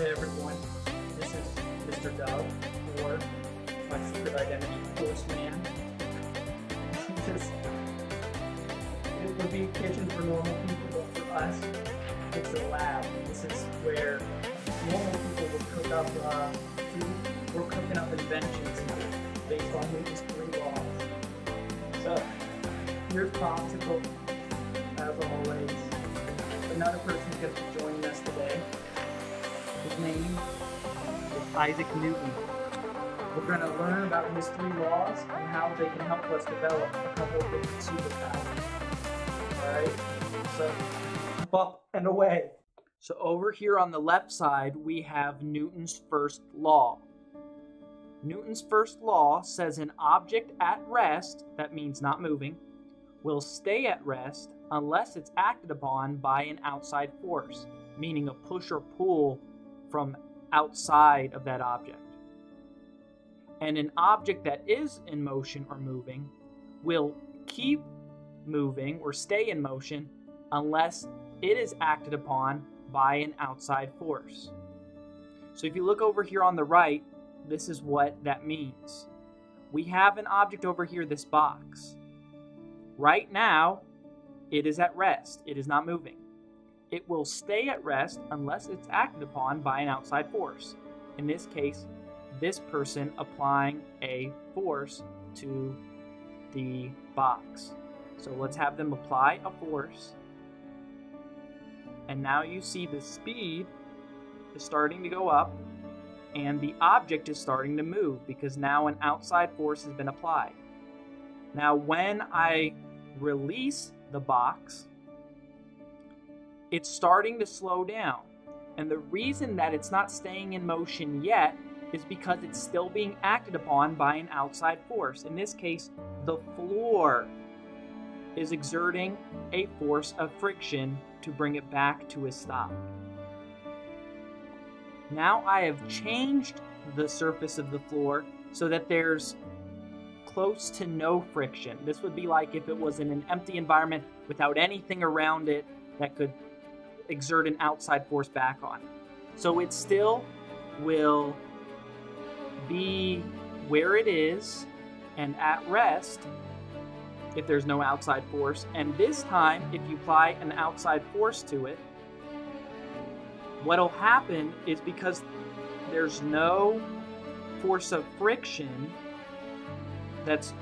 Hey everyone, this is Mr. Dove, or my secret identity, Force Man. This it would be a kitchen for normal people, but for us, it's a lab. This is where normal people would cook up uh, food. We're cooking up inventions based on Newton's three laws. So, here's Popsicle, as always. Another person gets to be name is Isaac Newton. We're going to learn about his three laws and how they can help us develop a couple of different superpowers. Alright? So, jump up and away. So, over here on the left side, we have Newton's first law. Newton's first law says an object at rest, that means not moving, will stay at rest unless it's acted upon by an outside force, meaning a push or pull from outside of that object. And an object that is in motion or moving will keep moving or stay in motion unless it is acted upon by an outside force. So if you look over here on the right, this is what that means. We have an object over here, this box. Right now, it is at rest. It is not moving. It will stay at rest unless it's acted upon by an outside force. In this case, this person applying a force to the box. So let's have them apply a force. And now you see the speed is starting to go up and the object is starting to move because now an outside force has been applied. Now when I release the box, it's starting to slow down. And the reason that it's not staying in motion yet is because it's still being acted upon by an outside force. In this case, the floor is exerting a force of friction to bring it back to a stop. Now I have changed the surface of the floor so that there's close to no friction. This would be like if it was in an empty environment without anything around it that could exert an outside force back on. So it still will be where it is and at rest if there's no outside force. And this time, if you apply an outside force to it, what'll happen is because there's no force of friction that's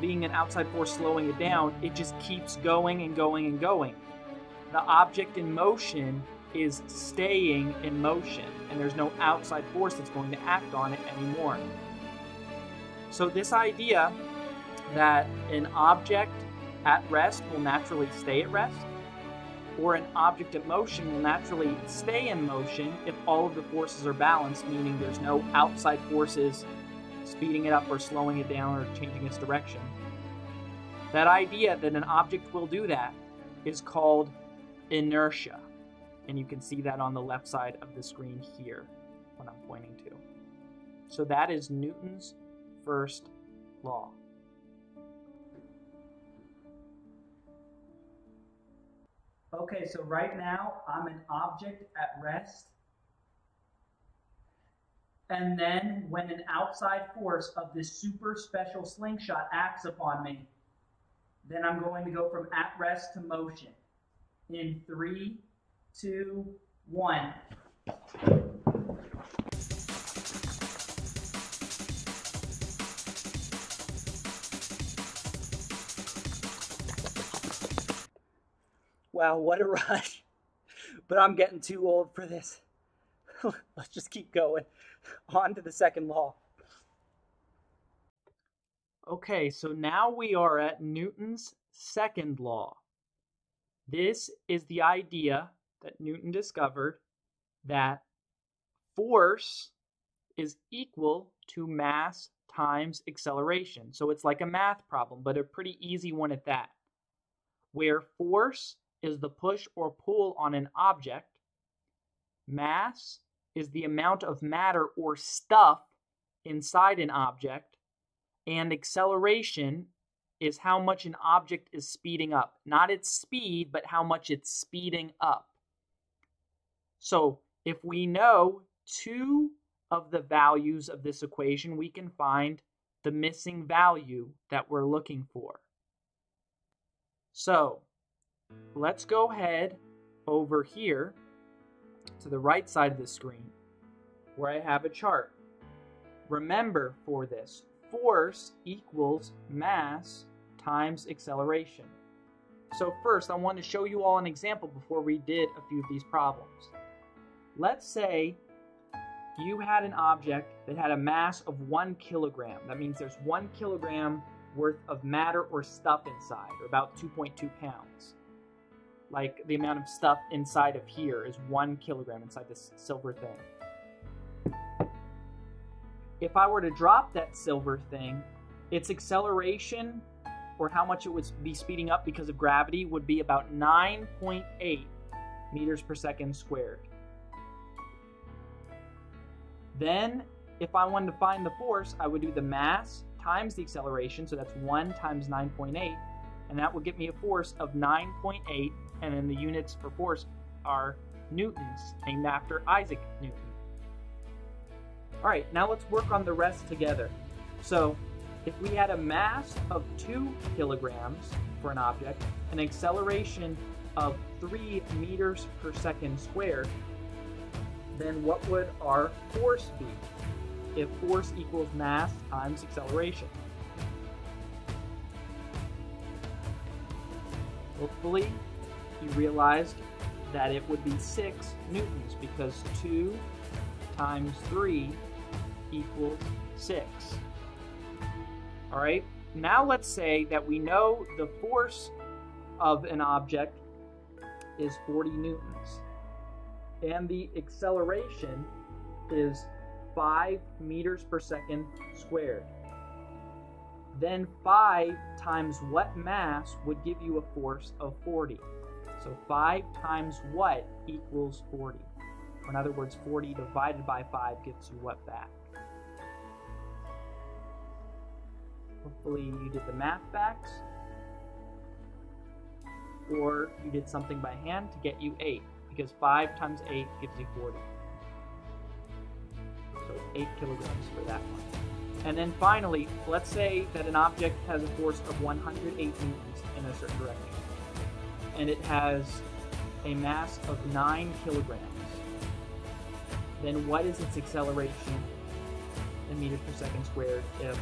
being an outside force slowing it down, it just keeps going and going and going. The object in motion is staying in motion, and there's no outside force that's going to act on it anymore. So, this idea that an object at rest will naturally stay at rest, or an object in motion will naturally stay in motion if all of the forces are balanced, meaning there's no outside forces speeding it up or slowing it down or changing its direction. That idea that an object will do that is called inertia. And you can see that on the left side of the screen here, what I'm pointing to. So that is Newton's first law. Okay, so right now I'm an object at rest. And then when an outside force of this super special slingshot acts upon me, then I'm going to go from at rest to motion. In three, two, one. Wow, what a rush. But I'm getting too old for this. Let's just keep going. On to the second law. Okay, so now we are at Newton's second law. This is the idea that Newton discovered that force is equal to mass times acceleration. So it's like a math problem, but a pretty easy one at that. Where force is the push or pull on an object, mass is the amount of matter or stuff inside an object, and acceleration is how much an object is speeding up. Not its speed, but how much it's speeding up. So if we know two of the values of this equation, we can find the missing value that we're looking for. So let's go ahead over here to the right side of the screen where I have a chart. Remember for this, force equals mass times acceleration. So first, I want to show you all an example before we did a few of these problems. Let's say you had an object that had a mass of one kilogram. That means there's one kilogram worth of matter or stuff inside, or about 2.2 pounds. Like the amount of stuff inside of here is one kilogram inside this silver thing. If I were to drop that silver thing, its acceleration or how much it would be speeding up because of gravity would be about 9.8 meters per second squared. Then, if I wanted to find the force, I would do the mass times the acceleration, so that's 1 times 9.8, and that would get me a force of 9.8, and then the units for force are newtons, named after Isaac Newton. Alright, now let's work on the rest together. So, if we had a mass of 2 kilograms for an object, an acceleration of 3 meters per second squared, then what would our force be? If force equals mass times acceleration. Hopefully, you realized that it would be 6 newtons because 2 times 3 equals 6. Alright, now let's say that we know the force of an object is 40 newtons and the acceleration is 5 meters per second squared. Then 5 times what mass would give you a force of 40? So 5 times what equals 40? Or in other words, 40 divided by 5 gives you what back? Hopefully you did the math facts. Or you did something by hand to get you 8 because 5 times 8 gives you 40. So 8 kilograms for that one. And then finally, let's say that an object has a force of 108 newtons in a certain direction. And it has a mass of 9 kilograms. Then what is its acceleration in meters per second squared if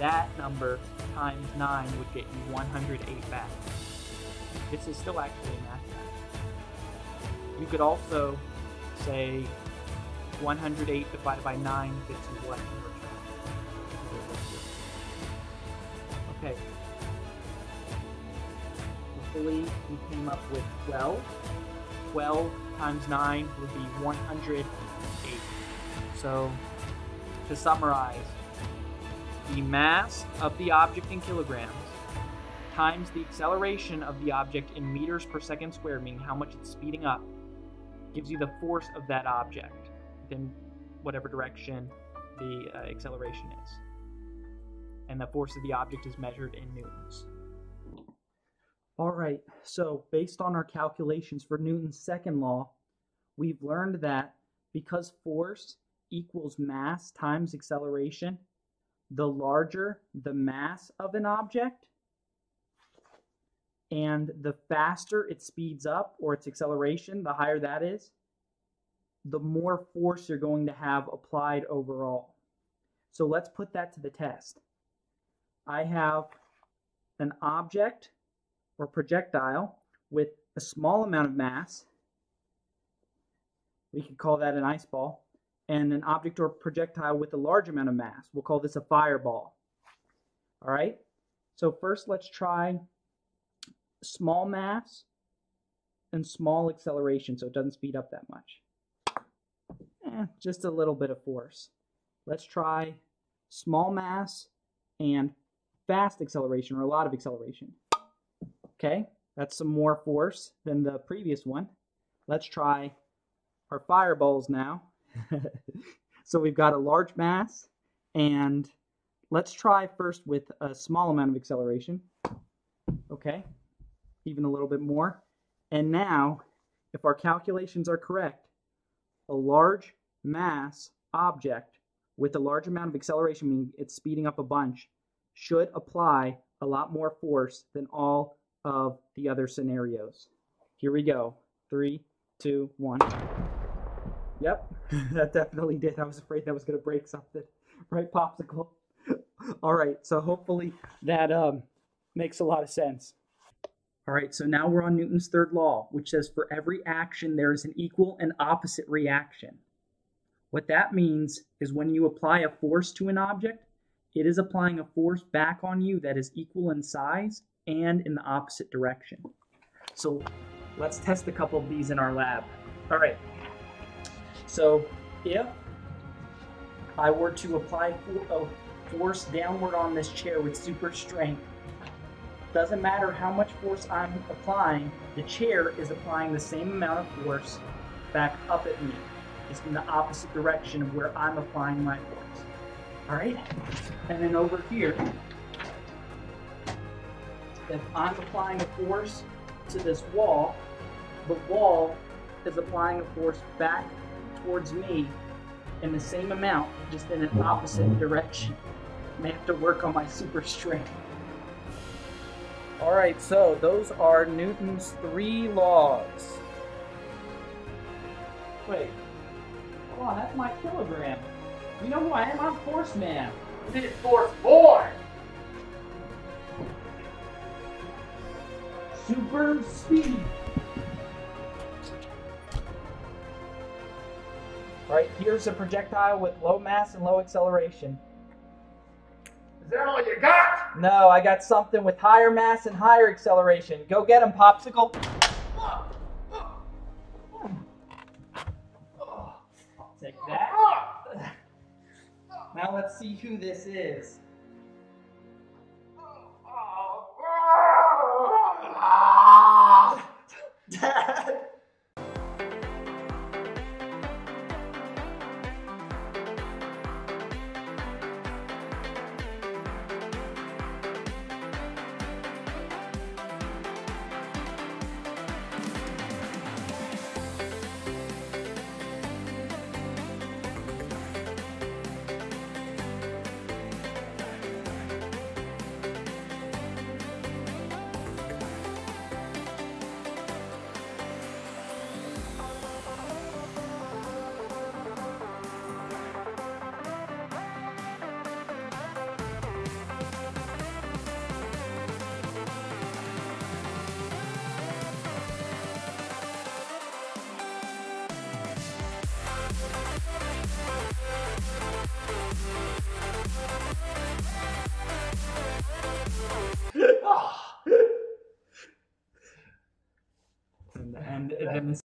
that number times 9 would get you 108 back? This is still actually a math fact. you could also say 108 divided by 9 gets you what? Okay. Hopefully we came up with 12. 12 times 9 would be 108. So, to summarize, the mass of the object in kilograms times the acceleration of the object in meters per second squared, meaning how much it's speeding up, gives you the force of that object within whatever direction the uh, acceleration is. And the force of the object is measured in newtons. All right, so based on our calculations for Newton's second law, we've learned that because force equals mass times acceleration, the larger the mass of an object, and the faster it speeds up or its acceleration, the higher that is, the more force you're going to have applied overall. So let's put that to the test. I have an object or projectile with a small amount of mass. We could call that an ice ball. And an object or projectile with a large amount of mass. We'll call this a fireball. All right? So first let's try small mass and small acceleration so it doesn't speed up that much. Eh, just a little bit of force. Let's try small mass and fast acceleration or a lot of acceleration. Okay, that's some more force than the previous one. Let's try our fireballs now. so we've got a large mass and let's try first with a small amount of acceleration. Okay, even a little bit more. And now, if our calculations are correct, a large mass object with a large amount of acceleration, meaning it's speeding up a bunch, should apply a lot more force than all of the other scenarios. Here we go. Three, two, one. Yep, that definitely did. I was afraid that was going to break something. Right, Popsicle? All right, so hopefully that um, makes a lot of sense. All right, so now we're on Newton's third law, which says for every action there is an equal and opposite reaction. What that means is when you apply a force to an object, it is applying a force back on you that is equal in size and in the opposite direction. So let's test a couple of these in our lab. All right, so if I were to apply a force downward on this chair with super strength, doesn't matter how much force I'm applying, the chair is applying the same amount of force back up at me. It's in the opposite direction of where I'm applying my force. All right? And then over here, if I'm applying a force to this wall, the wall is applying a force back towards me in the same amount, just in an opposite direction. I may have to work on my super strength. All right, so those are Newton's three laws. Wait, hold on, that's my kilogram. You know who I am? I'm Force Man. This force boy. Super speed. Right, here's a projectile with low mass and low acceleration. Is that all you got? No, I got something with higher mass and higher acceleration. Go get him, Popsicle. Take that. Ah! Now let's see who this is.